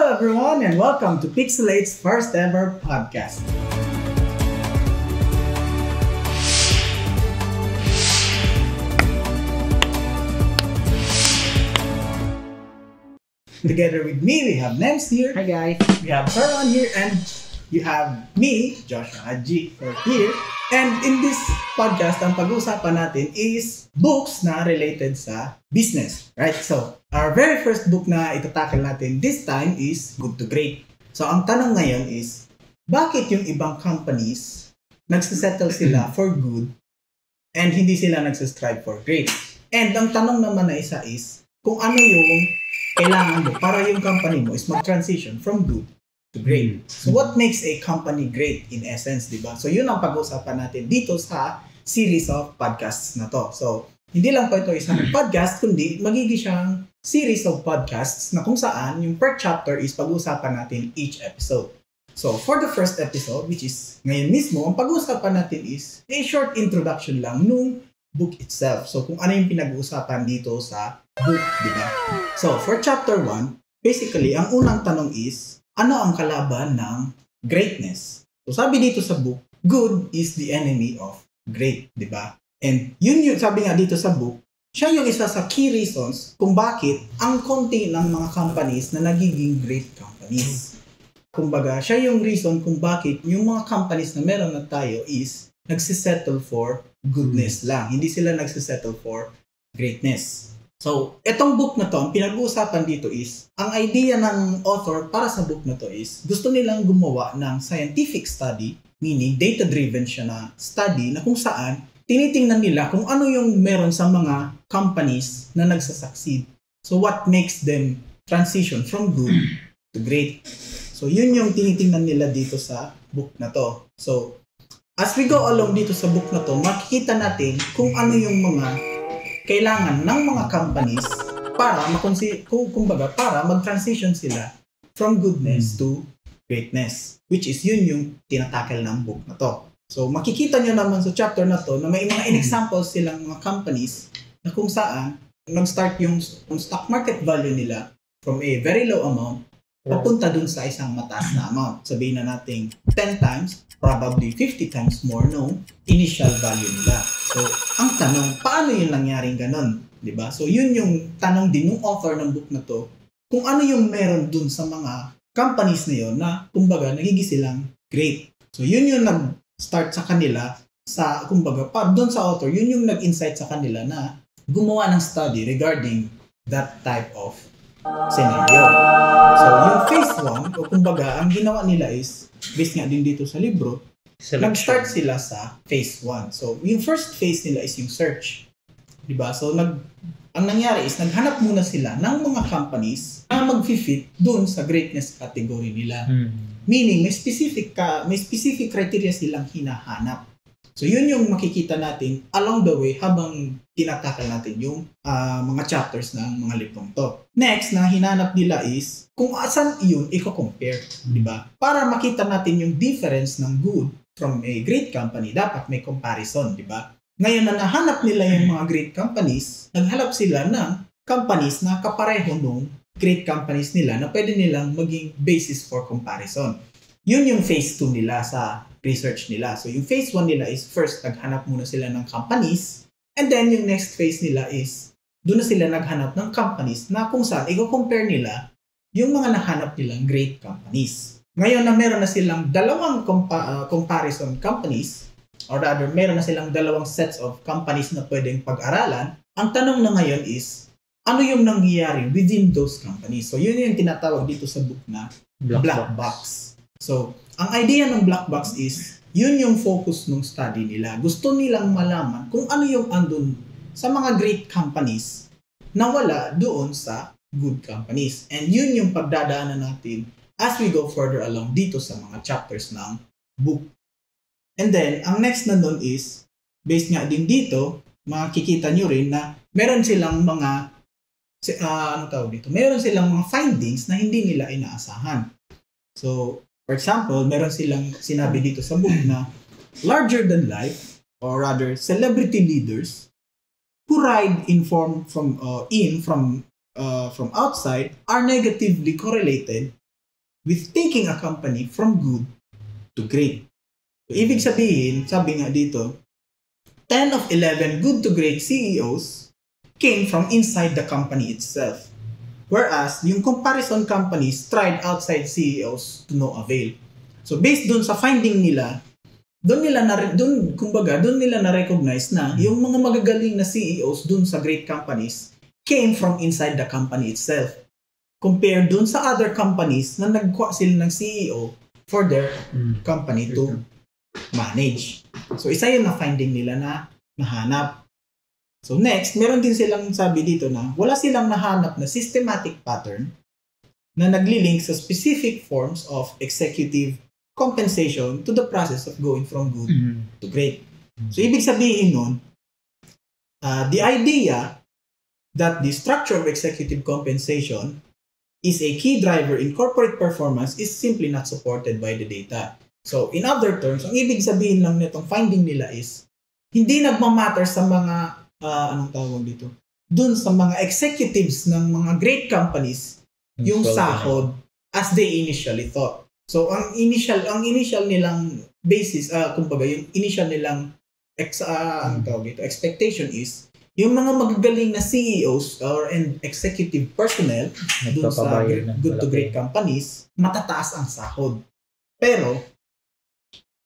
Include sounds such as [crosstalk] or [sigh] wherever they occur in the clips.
Hello, everyone, and welcome to Pixelate's first ever podcast. Together with me, we have Nems here, Hi guys. we have Sarwan here, and you have me, Joshua for here. And in this podcast, ang pag-uusapan natin is books na related sa business. Right? So, our very first book na itatakil natin this time is Good to Great. So, ang tanong ngayon is, bakit yung ibang companies nagsisettle sila [clears throat] for good and hindi sila nagsistrive for great? And ang tanong naman na isa is, kung ano yung kailangan mo para yung company mo is mag-transition from good great. So what makes a company great in essence, di ba? So yun ang pag-uusapan natin dito sa series of podcasts na to. So hindi lang po ito isang podcast, kundi magiging siyang series of podcasts na kung saan yung per chapter is pag-uusapan natin each episode. So for the first episode, which is ngayon mismo, ang pag-uusapan natin is a short introduction lang nung book itself. So kung ano yung pinag-uusapan dito sa book, di ba? So for chapter 1, basically, ang unang tanong is, ano ang kalaban ng greatness? So sabi dito sa book, good is the enemy of great, di ba? And yun yun, sabi nga dito sa book, siya yung isa sa key reasons kung bakit ang konti ng mga companies na nagiging great companies. Kumbaga, siya yung reason kung bakit yung mga companies na meron na tayo is nagsisettle for goodness lang. Hindi sila nagsisettle for greatness. So, etong book na to, ang pinag-uusapan dito is, ang idea ng author para sa book na to is, gusto nilang gumawa ng scientific study, meaning data-driven siya na study na kung saan tinitingnan nila kung ano yung meron sa mga companies na nagsasucceed. So, what makes them transition from good to great. So, yun yung tinitingnan nila dito sa book na to. So, as we go along dito sa book na to, makikita natin kung ano yung mga kailangan ng mga companies para makonsi kung kumbaga para mag-transition sila from goodness to greatness which is yun yung tinatakil ng book na to. So makikita nyo naman sa chapter na to na may mga in-examples silang mga companies na kung saan nag-start yung, yung stock market value nila from a very low amount papunta dun sa isang mataas na amount. Sabihin na natin 10 times, probably 50 times more no initial value nila. So, ang tanong, paano yung nangyaring ganun? ba? So, yun yung tanong din ng author ng book na to, kung ano yung meron dun sa mga companies na yun na, kumbaga, nagiging silang great. So, yun yung nag-start sa kanila sa, kumbaga, pa, dun sa author, yun yung nag-insight sa kanila na gumawa ng study regarding that type of scenario. So, yung phase 1, o kumbaga, ang ginawa nila is, based nga din dito sa libro, nag-start sila sa phase 1. So, yung first phase nila is yung search. 'Di ba? So, nag ang nangyari is naghanap muna sila ng mga companies na mag-fit doon sa greatness category nila. Hmm. Meaning, may specific ka, may specific criteria silang hinahanap. So, yun yung makikita natin along the way habang tinatakal natin yung ah, mga chapters ng mga librong to. Next na hinanap nila is kung asan yun i-compare, di ba? Para makita natin yung difference ng good from a great company, dapat may comparison, di ba? Ngayon na nahanap nila yung mga great companies, naghanap sila ng companies na kapareho nung great companies nila na pwede nilang maging basis for comparison. Yun yung phase 2 nila sa research nila. So yung phase 1 nila is first naghanap muna sila ng companies and then yung next phase nila is doon na sila naghanap ng companies na kung saan i-compare nila yung mga nahanap nilang great companies. Ngayon na meron na silang dalawang compa- uh, comparison companies or rather meron na silang dalawang sets of companies na pwedeng pag-aralan, ang tanong na ngayon is ano yung nangyayari within those companies. So yun yung tinatawag dito sa book na Black, black box. So, ang idea ng black box is, yun yung focus ng study nila. Gusto nilang malaman kung ano yung andun sa mga great companies na wala doon sa good companies. And yun yung pagdadaanan natin as we go further along dito sa mga chapters ng book. And then, ang next na nun is, based nga din dito, makikita nyo rin na meron silang mga ah, ano tawag dito? Meron silang mga findings na hindi nila inaasahan. So, for example, meron silang sinabi dito sa book na larger than life or rather celebrity leaders who ride in form from uh, in from uh, from outside are negatively correlated with taking a company from good to great. So, ibig sabihin, sabi nga dito, 10 of 11 good to great CEOs came from inside the company itself. Whereas, yung comparison companies tried outside CEOs to no avail. So, based dun sa finding nila, doon nila na doon kumbaga doon nila na recognize na yung mga magagaling na CEOs doon sa great companies came from inside the company itself compared doon sa other companies na nagkuha sila ng CEO for their Mm. company to manage. So isa yun na finding nila na nahanap. So next, meron din silang sabi dito na wala silang nahanap na systematic pattern na naglilink sa specific forms of executive compensation to the process of going from good Mm. to great. So, ibig sabihin nun, uh, the idea that the structure of executive compensation is a key driver in corporate performance is simply not supported by the data. So, in other terms, ang ibig sabihin lang nitong finding nila is, hindi nagmamatter sa mga, uh, anong tawag dito, dun sa mga executives ng mga great companies, yung sahod as they initially thought. So ang initial ang initial nilang basis uh, kumbaga yung initial nilang ex uh, ano tawag dito, expectation is yung mga magagaling na CEOs or and executive personnel dun sa great- good to great companies matataas ang sahod. Pero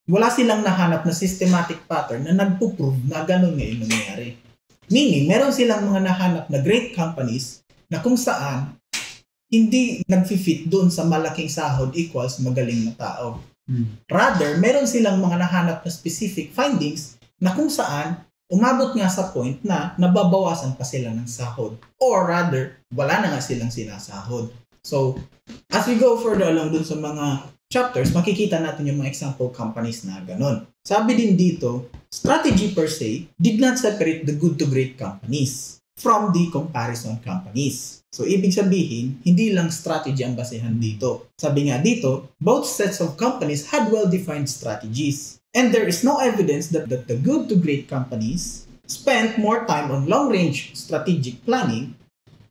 wala silang nahanap na systematic pattern na nagpo-prove na ganun ngayon nangyayari. Meaning, meron silang mga nahanap na great companies na kung saan hindi nag-fit doon sa malaking sahod equals magaling na tao. Mm. Rather, meron silang mga nahanap na specific findings na kung saan umabot nga sa point na nababawasan pa sila ng sahod. Or rather, wala na nga silang sinasahod. So, as we go further along dun sa mga chapters, makikita natin yung mga example companies na ganun. Sabi din dito, strategy per se did not separate the good to great companies from the comparison companies. So, ibig sabihin, hindi lang strategy ang basehan dito. Sabi nga dito, both sets of companies had well-defined strategies. And there is no evidence that, that the good to great companies spent more time on long-range strategic planning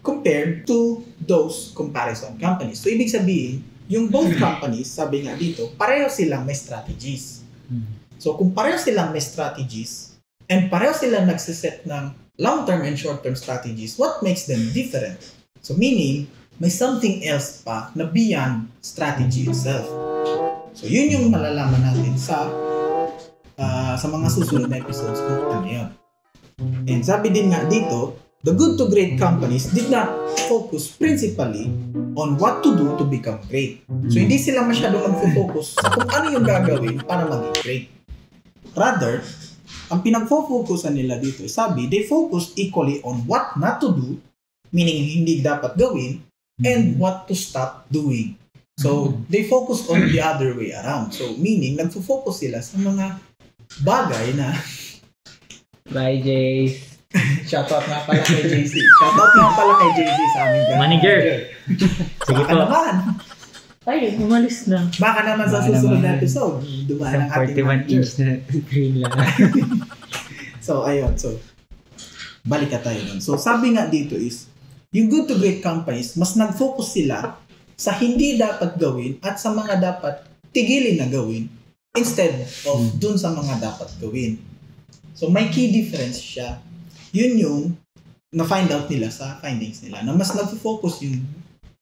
compared to those comparison companies. So, ibig sabihin, yung both companies, sabi nga dito, pareho silang may strategies. Mm. So, kung pareho silang may strategies, and pareho silang nagsiset ng long-term and short-term strategies, what makes them different? So, meaning, may something else pa na beyond strategy itself. So, yun yung malalaman natin sa ah, sa mga susunod na episodes kung ano yun. And sabi din nga dito, the good to great companies did not focus principally on what to do to become great. So, hindi sila masyadong nagfo-focus sa kung ano yung gagawin para maging great. Rather, ang pinagfo-focusan nila dito, sabi, they focused equally on what not to do, meaning hindi dapat gawin, and what to stop doing. So, they focus on the other way around. So, meaning, nagfo-focus sila sa mga bagay na Bye, Jace. Shoutout nga pala kay JC. Shoutout nga pala kay JC sa aming brand Manager. Sige Baka po. naman. Ay, umalis na. Baka naman sa susunod na episode. Dumaan ang ating 41 manager. inch na screen lang. [laughs] So, ayun. So, balik ka tayo nun. So, sabi nga dito is, yung good to great companies, mas nag-focus sila sa hindi dapat gawin at sa mga dapat tigilin na gawin instead of Hmm. dun sa mga dapat gawin. So, may key difference siya. Yun yung na-find out nila sa findings nila na mas nag-focus yung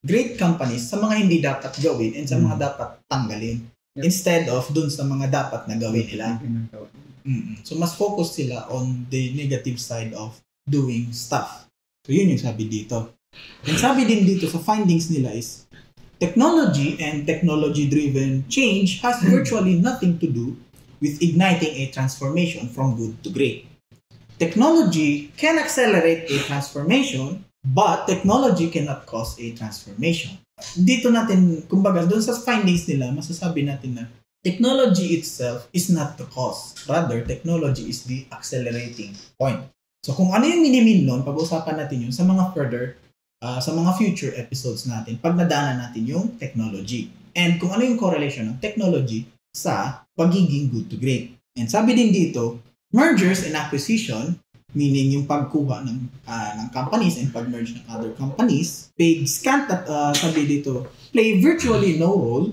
great companies sa mga hindi dapat gawin and sa mga Hmm. dapat tanggalin Yep. instead of dun sa mga dapat na gawin nila. Mm. So, mas focus sila on the negative side of doing stuff. So, yun yung sabi dito. And sabi din dito sa findings nila is, technology and technology-driven change has virtually nothing to do with igniting a transformation from good to great. Technology can accelerate a transformation, but technology cannot cause a transformation. Dito natin, kumbaga, doon sa findings nila, masasabi natin na technology itself is not the cause. Rather, technology is the accelerating point. So kung ano yung minimin nun, pag-usapan natin yun sa mga further, ah, sa mga future episodes natin, pag nadaanan natin yung technology. And kung ano yung correlation ng technology sa pagiging good to great. And sabi din dito, mergers and acquisition meaning yung pagkuha ng ah, ng companies and pag-merge ng other companies. Pigs can't, at, ah, sabi dito, play virtually no role,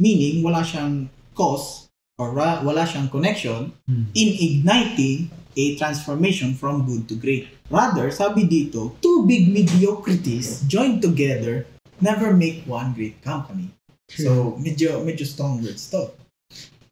meaning wala siyang cause or ra- wala siyang connection Hmm. in igniting a transformation from good to great. Rather, sabi dito, two big mediocrities joined together never make one great company. So, medyo medyo strong words to.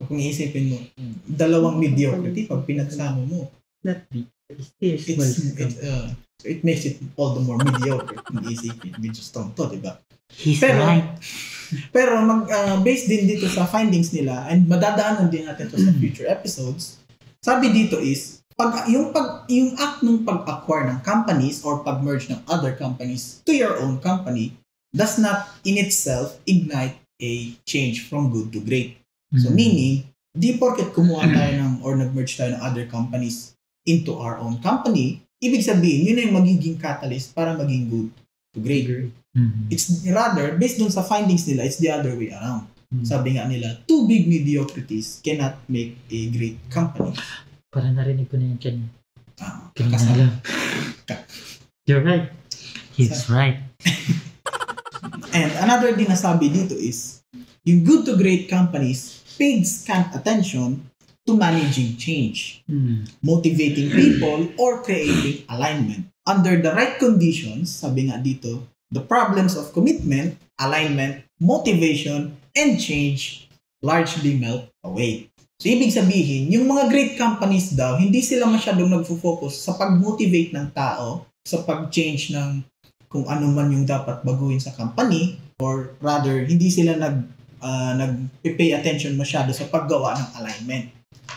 Kung iisipin mo, dalawang mediocrity, pag pinagsama mo, Not big. It's, it's, uh, it makes it all the more mediocre. Kung iisipin, medyo strong to, di ba? He's Pero- right. [laughs] Pero mag, uh, based din dito sa findings nila and madadaanan din natin to sa future episodes. Sabi dito is pag yung pag yung act ng pag-acquire ng companies or pag-merge ng other companies to your own company does not in itself ignite a change from good to great. So Hmm. meaning, di porket kumuha tayo ng or nag-merge tayo ng other companies into our own company, ibig sabihin, yun na yung magiging catalyst para maging good to great. Mhm. It's rather, based dun sa findings nila, it's the other way around. Hmm. Sabi nga nila, two big mediocrities cannot make a great company. Parang narinig ko na yun kanina. Ah, lang. You're right. He's right. [laughs] And another din na sabi dito is, yung good to great companies paid scant attention to managing change, Hmm. motivating people, or creating alignment. Under the right conditions, sabi nga dito, the problems of commitment, alignment, motivation, and change largely melt away. So, ibig sabihin, yung mga great companies daw, hindi sila masyadong nagfo-focus sa pag-motivate ng tao, sa pag-change ng kung ano man yung dapat baguhin sa company, or rather, hindi sila nag, ah, nag-pay attention masyado sa paggawa ng alignment.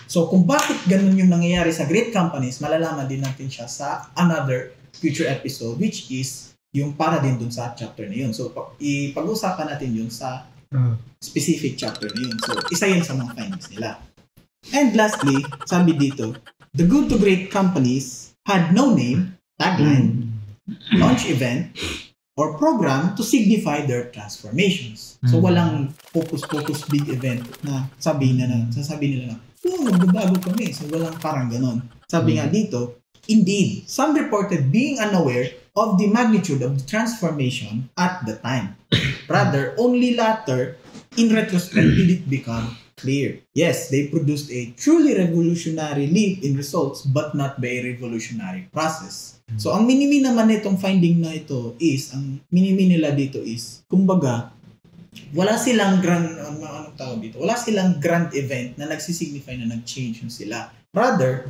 So, kung bakit ganun yung nangyayari sa great companies, malalaman din natin siya sa another future episode, which is yung para din dun sa chapter na yun. So, pa- ipag-usapan natin yun sa Ah. specific chapter na yun. So, isa yun sa mga findings nila. And lastly, sabi dito, the good to great companies had no name, tagline, launch event, or program to signify their transformations. So, Mm. walang focus-focus big event na sabihin na na, sasabihin nila na, oh, magbabago kami. So, walang parang ganon. Sabi nga dito, indeed, some reported being unaware of the magnitude of the transformation at the time. [coughs] Rather, only later, in retrospect, did it become clear. Yes, they produced a truly revolutionary leap in results, but not by a revolutionary process. So, ang minimi naman nitong finding na ito is, ang minimi nila dito is, kumbaga, wala silang grand, ano, anong tawag dito? Wala silang grand event na nagsisignify na nag-change yung sila. Rather,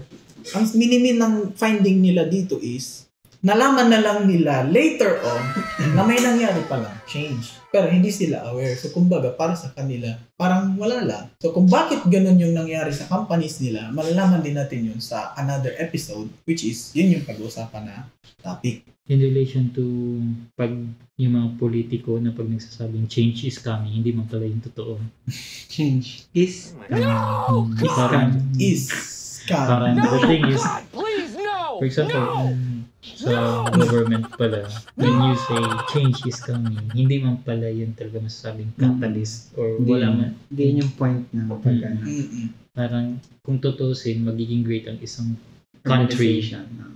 ang minimi ng finding nila dito is, nalaman na lang nila later on na may nangyari palang change. Pero hindi sila aware. So, kumbaga, para sa kanila, parang wala lang. So, kung bakit ganun yung nangyari sa companies nila, malalaman din natin yun sa another episode, which is, yun yung pag-uusapan na topic. In relation to pag yung mga politiko na pag nagsasabing change is coming, hindi man pala yung totoo. [laughs] Change is Um, parang, Is, parang the thing is, Please, no! for example, um, sa government pala, when you say change is coming, hindi man pala yun talaga masasabing catalyst or Hindi wala man. Hindi yun yung point na pag Mm. ano, Mm-mm. Parang kung tutusin, magiging great ang isang country.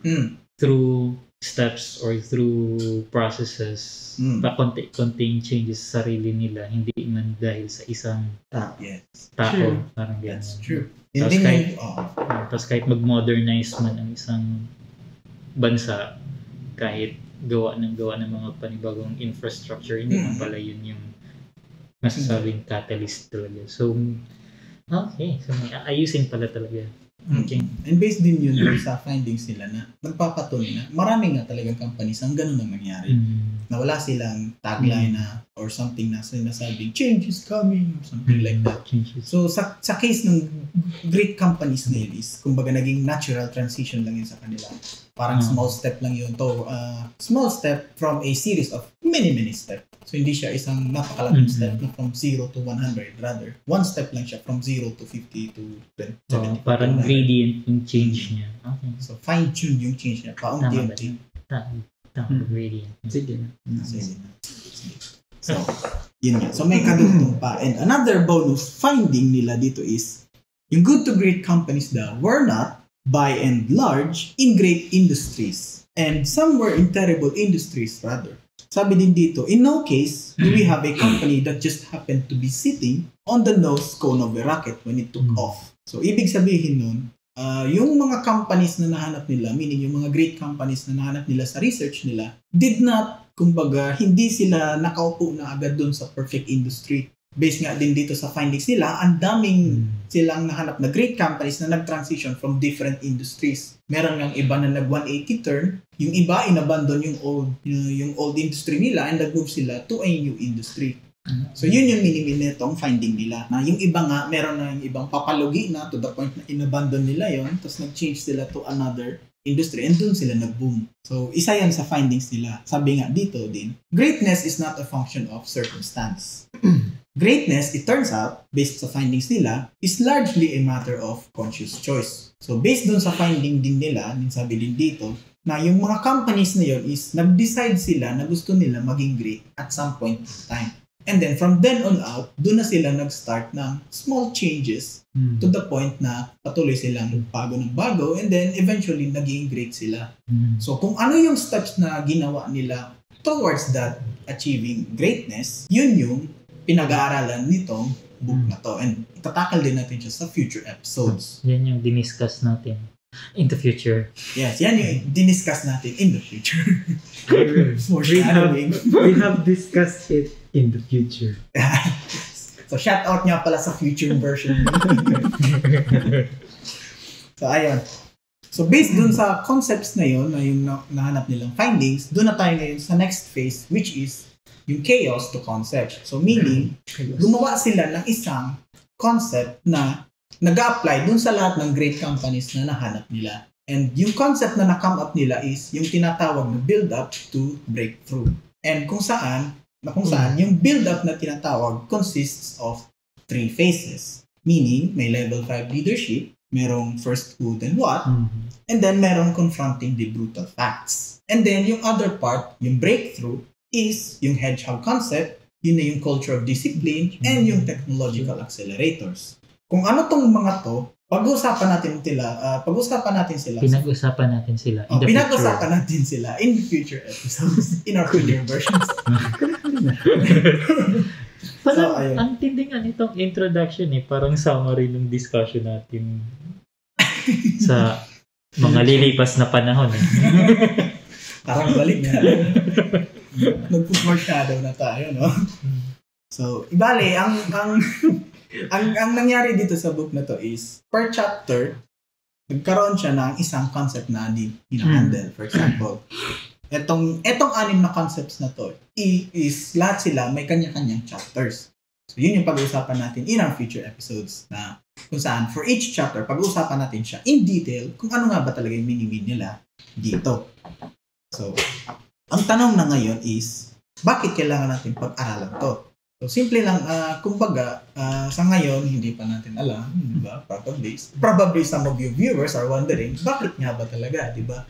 Mm. through steps or through processes Mm. pa konti-konting changes sa sarili nila hindi man dahil sa isang Tao. Yes, tao True. parang that's ganun. true. Tapos kahit- oh, Uh, tapos kahit mag-modernize man ang isang bansa kahit gawa ng gawa ng mga panibagong infrastructure hindi man Mm. pala yun yung masasabing catalyst talaga so okay so may ayusin pala talaga okay And based din yun sa findings nila na nagpapatunay na marami nga talagang companies ang ganun ang nangyari. Mm. Na wala silang tagline na or something na sinasabing change is coming or something like that. changes So sa sa case ng great companies na yun is kumbaga naging natural transition lang yun sa kanila. Parang Mm. small step lang yun to uh, small step from a series of many many steps. So hindi siya isang napakalaking Mm. step na from 0 to 100 rather. One step lang siya from 0 to 50 to 20. Oh, parang gradient yung change niya okay So fine tune yung change niya paunti-unti. yun? tama tama Hmm. gradient Sige. Sige. Sige. So, yun nga. So, may kadugtong pa. And another bonus finding nila dito is, yung good to great companies daw were not by and large in great industries. And some were in terrible industries rather. Sabi din dito, in no case do we have a company that just happened to be sitting on the nose cone of a rocket when it took Mm. off. So, ibig sabihin nun, ah, yung mga companies na nahanap nila, meaning yung mga great companies na nahanap nila sa research nila, did not, kumbaga, hindi sila nakaupo na agad dun sa perfect industry. Based nga din dito sa findings nila, ang daming silang nahanap na great companies na nag-transition from different industries. Meron ng iba na nag 180 turn, yung iba inabandon yung old yung, old industry nila and nag-move sila to a new industry. So yun yung minimin nitong finding nila. Na yung iba nga, meron na yung ibang papalugi na to the point na inabandon nila yon tapos nag-change sila to another industry and dun sila nag-boom. So isa yan sa findings nila. Sabi nga dito din, greatness is not a function of circumstance. [clears throat] Greatness, it turns out, based sa findings nila, is largely a matter of conscious choice. So based dun sa finding din nila, din sabi din dito, na yung mga companies na yun is nag-decide sila na gusto nila maging great at some point in time. And then from then on out, doon na sila nag-start ng small changes Mm. to the point na patuloy silang bago ng bago and then eventually naging great sila. Mm. So kung ano yung steps na ginawa nila towards that achieving greatness, yun yung pinag-aaralan nitong book na to. And tatakal din natin siya sa future episodes. Yan yung diniscuss natin in the future. Yes, yan yung diniscuss natin in the future. [laughs] We have, we have discussed it in the future. [laughs] so shout out nga pala sa future version. [laughs] so ayun. So based dun sa concepts na yun, na yung na- nahanap nilang findings, dun na tayo ngayon sa next phase which is yung chaos to concept. So meaning, gumawa sila ng isang concept na nag-apply dun sa lahat ng great companies na nahanap nila. And yung concept na na-come up nila is yung tinatawag na build-up to breakthrough. And kung saan, na kung saan, yung build-up na tinatawag consists of three phases. Meaning, may level 5 leadership, merong first who then what, Mm. and then merong confronting the brutal facts. And then yung other part, yung breakthrough, is yung hedgehog concept, yun na yung culture of discipline, and yung technological accelerators. Kung ano tong mga to, pag-uusapan natin sila, ah, pag-uusapan natin sila. sa- Pinag-usapan natin sila in Oh, the pinag-usapan future. natin sila in future episodes, [laughs] in our future [laughs] versions. [laughs] Parang, So, ayun. ang tindingan itong introduction eh. Parang summary ng discussion natin sa mga lilipas na panahon eh. Parang balik na. Nag-foreshadow na tayo, no? So, ibali, ang, ang, ang, ang nangyari dito sa book na to is, per chapter, nagkaroon siya ng isang concept na di hinahandle. For example, etong, etong anim na concepts na to is lahat sila may kanya-kanyang chapters. So, yun yung pag-uusapan natin in our future episodes na kung saan for each chapter, pag-uusapan natin siya in detail kung ano nga ba talaga yung mini nila dito. So, ang tanong na ngayon is, bakit kailangan natin pag-aralan to? So, simple lang, ah, kumbaga, ah, sa ngayon, hindi pa natin alam, di ba? Probably, probably some of you viewers are wondering, bakit nga ba talaga, di ba?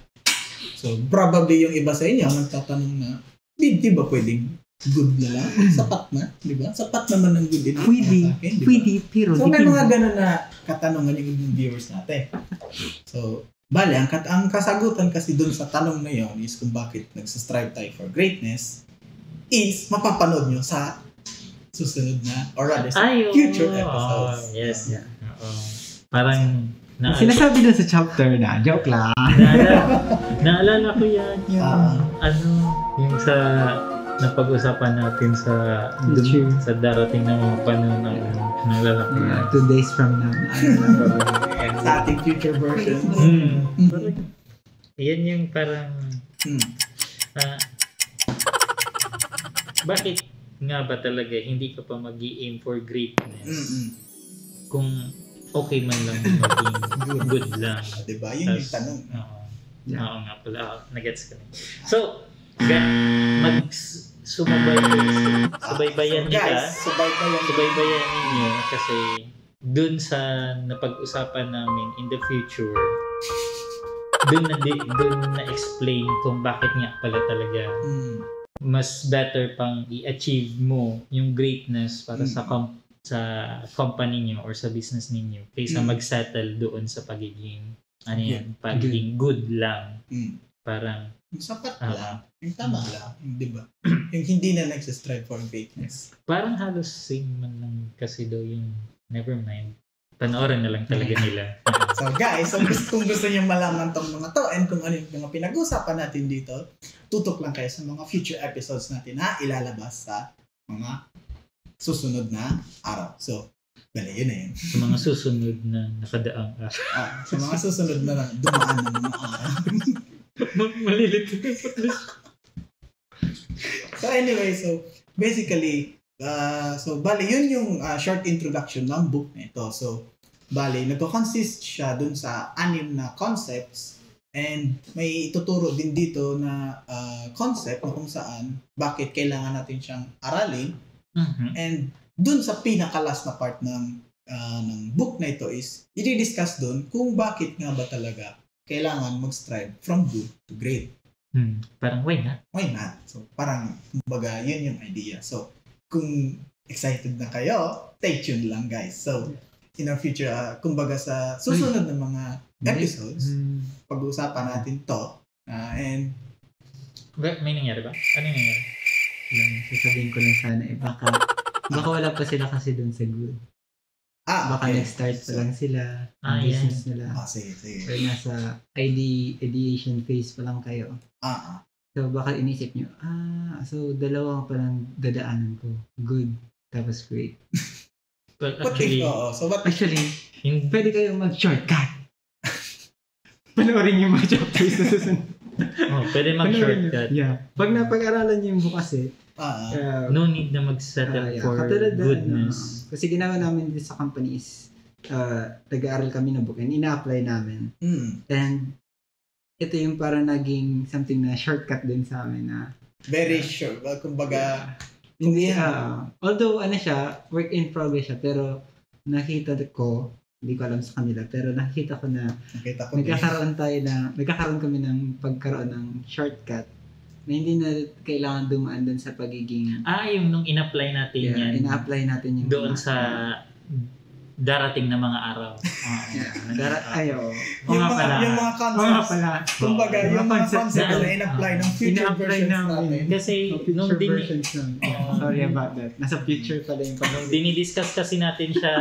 So, probably yung iba sa inyo, nagtatanong na, di, di ba pwedeng good na lang? Sapat na, di ba? Sapat naman ang good enough Pwede, akin, di ba? pwede, pero So, may mga ganun na katanungan yung viewers natin. So, bale, ang, kat- ang kasagutan kasi dun sa tanong na yon is kung bakit nagsastrive tayo for greatness is mapapanood nyo sa susunod na or rather sa Ay, future Oo, episodes. yes. Yeah. Oo. Parang, na, Sinasabi dun sa chapter na, joke lang. naalala, naalala ko yan yung, Ah. ano, yung sa napag-usapan natin sa dun, Future. sa darating na mga panahon ng naalala ko yan. Uh, two days from now. Sa ating future versions. Parang, yan yung parang Hmm. Ah, bakit nga ba talaga hindi ka pa mag aim for greatness Mm-mm. kung okay man lang maging good [laughs] lang? Diba? Yun yung tanong. Oo. Yeah. Oo nga pala. Oo, nagets ka na. So, mag sumabay, subaybayan Ah, so, nila, guys, subaybayan. subaybayan ninyo kasi dun sa napag-usapan namin in the future, dun na, di- dun na explain kung bakit nga pala talaga Hmm. mas better pang i-achieve mo yung greatness para sa com- sa company niyo or sa business ninyo kaysa Mm. mag-settle doon sa pagiging ano yan, pagiging good lang. Mm. Parang, Yung sapat Ah. lang. Yung tama lang. Yung, di ba? yung hindi na nagsistrive for greatness. parang halos same man lang kasi daw yung never mind. Panoorin na lang talaga nila. [laughs] So guys, so gusto, kung gusto niyo malaman tong mga to and kung ano yung mga pinag-usapan natin dito, tutok lang kayo sa mga future episodes natin na ilalabas sa mga susunod na araw. So, bali, yun na yun. sa mga susunod na nakadaang araw. [laughs] Ah, sa mga susunod na dumaan na mga araw. [laughs] Malilito. so anyway, so basically, uh, so bali, yun yung uh, short introduction ng book na ito. So, bali, nagko-consist siya dun sa anim na concepts and may ituturo din dito na uh, concept na kung saan bakit kailangan natin siyang aralin Mhm. and dun sa pinakalas na part ng uh, ng book na ito is i-discuss dun kung bakit nga ba talaga kailangan mag-strive from good to great Hmm. Parang why not? why not? So, parang, kumbaga, yun yung idea. So, kung excited na kayo, stay tuned lang, guys. So, in our future, uh, kumbaga sa susunod na mga episodes, Hmm. pag-uusapan natin to. Uh, and, Ba- May nangyari ba? Ano yung nangyari? Lang, sasabihin ko lang sana eh, baka, baka wala pa sila kasi dun sa good. ah, Baka okay. nag-start pa lang sila, Ah, business nila. Ah, sige, sige. Or nasa ID, ideation phase pa lang kayo. Ah, ah. So baka inisip nyo, ah, so dalawa pa lang dadaanan ko. Good, tapos great. [laughs] Well, What actually, if, oo, so what Actually, hindi, pwede kayong mag-shortcut. [laughs] Panoorin yung mga chapters na susunod. oh, pwede mag-shortcut. Yeah. Pag napag-aralan nyo yung book kasi, ah, uh, No need na mag-set up Ah, yeah. for Katulad na, goodness. ano, kasi ginawa namin dito sa company is, uh, nag-aaral kami ng book and ina-apply namin. Mm, And ito yung parang naging something na shortcut din sa amin na very sure. Well, kumbaga, hindi Kung- ah, although ano siya, work in progress siya, pero nakita ko, hindi ko alam sa kanila, pero nakita ko na nakita ko din. nagkakaroon tayo na, nagkakaroon kami ng pagkaroon ng shortcut na hindi na kailangan dumaan dun sa pagiging Ah, yung nung in-apply natin yeah, yan. ina-apply natin yung doon mga- sa darating na mga araw. [laughs] Ah, Yeah, dara- ay, oo. Oo yung, mga, pala. yung mga concepts, pala. kumbaga, Mga yung mga concepts na- na in-apply ng future versions namin. natin. Kasi So, nung, future dini, versions nun. Oo. Sorry about that. Nasa future pala yung pag [laughs] nung dinidiscuss kasi natin siya,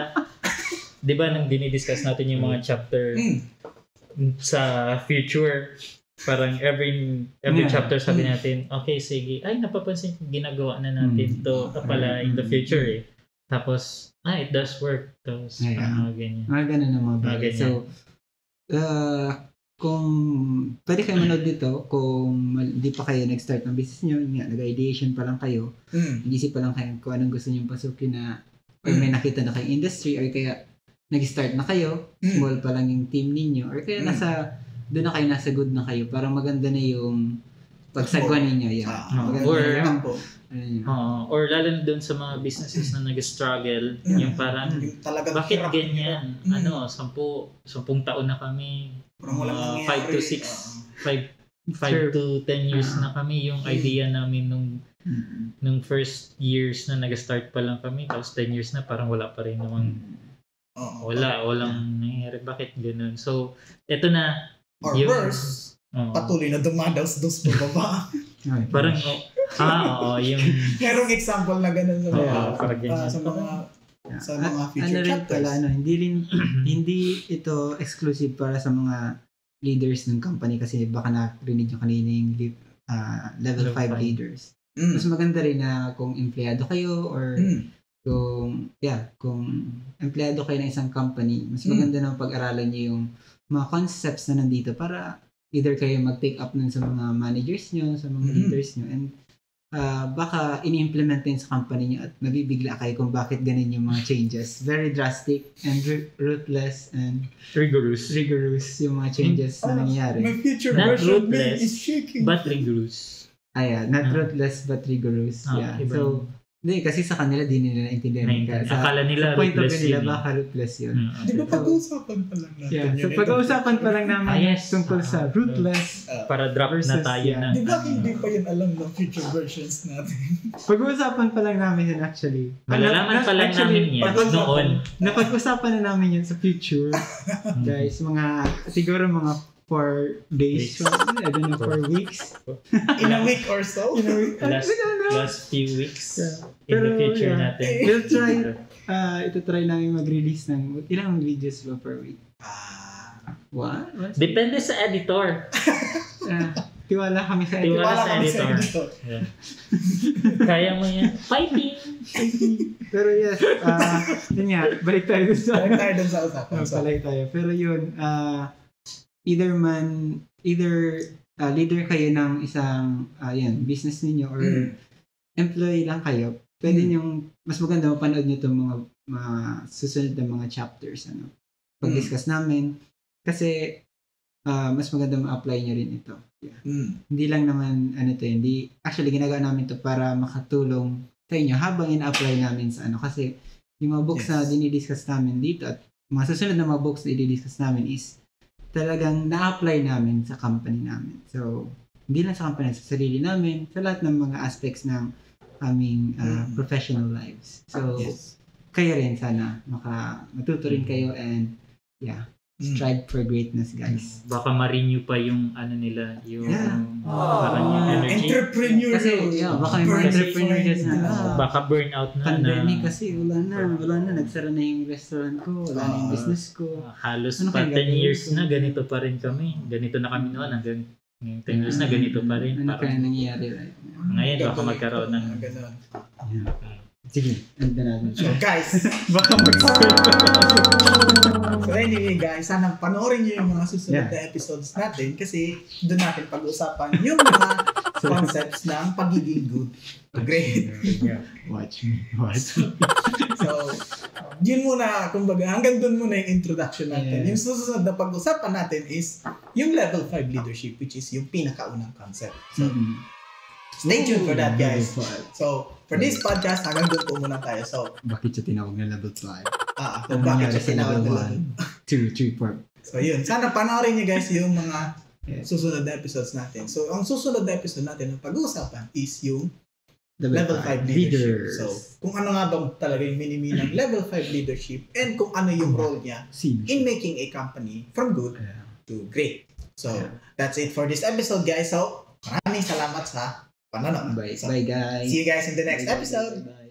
[laughs] di ba nung dinidiscuss natin yung mga chapter Mm, sa future, parang every every Yeah. chapter sabi Mm. natin, okay, sige, ay, napapansin ko, ginagawa na natin Mm. to pala in the Mm. future eh. Tapos, ah, it does work. Tapos, Yeah. parang mga ganyan. Mga ganun ang mga Mga bagay. ganyan. So, uh, kung pwede kayo manood dito, kung mal- di pa kayo nag-start ng business nyo, nga, nag-ideation pa lang kayo, mm, nag-isip pa lang kayo kung anong gusto nyo pasukin na, or may nakita na kayong industry, or kaya nag-start na kayo, Mm. small pa lang yung team ninyo, or kaya Mm. nasa, doon na kayo nasa good na kayo, para maganda na yung pagsagwa ninyo. Yeah. Ah, maganda or- Oo. or lalo na doon sa mga businesses na nag-struggle, Mm. yung parang, Yung talagang bakit hirap- ganyan? Mm. Ano, sampu, sampung taon na kami. Parang walang Mga nangyayari. five to six. Oo. Five, five Sure. to ten years Ah. na kami. Yung Mm. idea namin nung Mm. nung first years na nag-start pa lang kami, tapos 10 years na parang wala pa rin namang, Oo. wala, walang nangyayari. Bakit ganun? So, eto na, Or yung- worse, oo. patuloy na dumadaos-dos pa baba. Parang, oh, ah, oo, yung, [laughs] Merong example na ganun sa mga, ganyan. ah, sa mga, Yeah. sa At mga future ano rin chapters. pala, ano, hindi rin, hindi ito exclusive para sa mga leaders ng company kasi baka narinig nyo kanina yung ah, level Level 5 five. leaders. Mm. Mas maganda rin na kung empleyado kayo or Mm. kung, yeah, kung empleyado kayo ng isang company, mas Mm. maganda na pag-aralan nyo yung mga concepts na nandito para either kayo mag-take up nun sa mga managers nyo, sa mga Mm. leaders nyo, and ah, baka ini-implement din sa company nyo at nabibigla kayo kung bakit ganun yung mga changes. Very drastic and ru- ruthless and rigorous, rigorous yung mga changes na Ah, nangyayari. My future Not version ruthless, is shaking. but rigorous. Ah, yeah, not Ah. ruthless but rigorous. Ah, yeah. iba So, yun. Hindi, kasi sa kanila di nila naintindihan. Naintindihan. Sa, Akala nila sa point of view nila, yun baka ruthless yun. Mm, Di ba pag-uusapan pa lang natin Yeah, yun? so pag-uusapan pa lang namin Ah, yes. tungkol sa Ah, ruthless. Para drop na Versus, tayo yeah. na. Di ba hindi pa yun alam ng future versions natin? [laughs] Pag-uusapan pa lang namin yun actually. Malalaman Na- pa lang actually, namin yan pag-uusapan. noon. Napag-usapan na namin yun sa future. [laughs] Guys, mga, siguro mga four days, Weeks. I don't know, four weeks. In a week or so? You know, Last, I don't know. last few weeks Yeah. in the Pero, future yeah. natin. We'll try, [laughs] uh, ito try namin mag-release ng, ilang videos ba per week? Ah, What? What? Depende sa editor. Ah, tiwala kami sa Tiwala. wala sa kami sa editor. editor. Yeah. Kaya mo yan. Fighting! Pero yes, ah, yun nga, balik tayo dun sa... Balik tayo dun sa usapan. Oh, palay tayo. Pero yun, ah, either man, either ah, leader kayo ng isang, yan, business ninyo or Mm. employee lang kayo, pwede Mm. niyong, mas maganda mapanood niyo itong mga, mga susunod na mga chapters, ano, pag-discuss namin. Kasi, ah, mas maganda ma-apply niyo rin ito. Yeah. mm. Hindi lang naman, ano to, hindi, actually, ginagawa namin to para makatulong sa inyo habang ina-apply namin sa ano. Kasi, yung mga books Yes. na dinidiscuss namin dito at mga susunod na mga books na i-discuss namin is talagang na-apply namin sa company namin. So, hindi lang sa company, sa sarili namin, sa lahat ng mga aspects ng aming uh, Mm. professional lives. So, Yes. kayo rin sana, maka, matuto rin kayo and yeah. Strive for greatness, guys. Baka ma-renew pa yung ano nila, yung Yeah. parang yung Ah, energy. entrepreneur. Kasi, yeah, baka yung entrepreneur dyan na, nila. ah, Baka burnout na pandemic na kasi wala na, wala na, nagsara na yung restaurant ko, wala na yung Ah. business ko. halos Ano pa kayang 10 gagawin years na ganito pa rin kami. Ganito na kami noon hanggang ngayon 10 years na ganito pa rin. Ano kaya Parang, nangyayari right now? Ngayon, baka magkaroon ng- ganun. Sige, ano na natin. So guys, [laughs] Baka mag so anyway guys, sana panoorin nyo yung mga susunod Yeah. na episodes natin kasi doon natin pag-usapan yung mga [laughs] concepts ng pagiging good to great. Watch me, watch me. [laughs] So, yun muna, kumbaga, hanggang doon muna yung introduction natin. Yeah. Yung susunod na pag-usapan natin is yung level 5 leadership which is yung pinakaunang concept. So, Mm. stay tuned for that guys. So, for this podcast, hanggang doon po muna tayo. So, Bakit siya tinawag na level 5? ah, Ano kung bakit nangyari siya tinawag na level 2, 3, 4. So yun, sana panoorin niyo guys yung mga Yes. susunod na episodes natin. So ang susunod na episode natin na pag-uusapan is yung Level, level 5 leadership. Leaders. So kung ano nga bang talaga yung minimi ng level 5 leadership and kung ano yung role niya in making a company from good Yeah. to great. So Yeah. that's it for this episode guys. So maraming salamat sa panonood. Bye, So, bye guys. see you guys in the next Bye, episode. bye.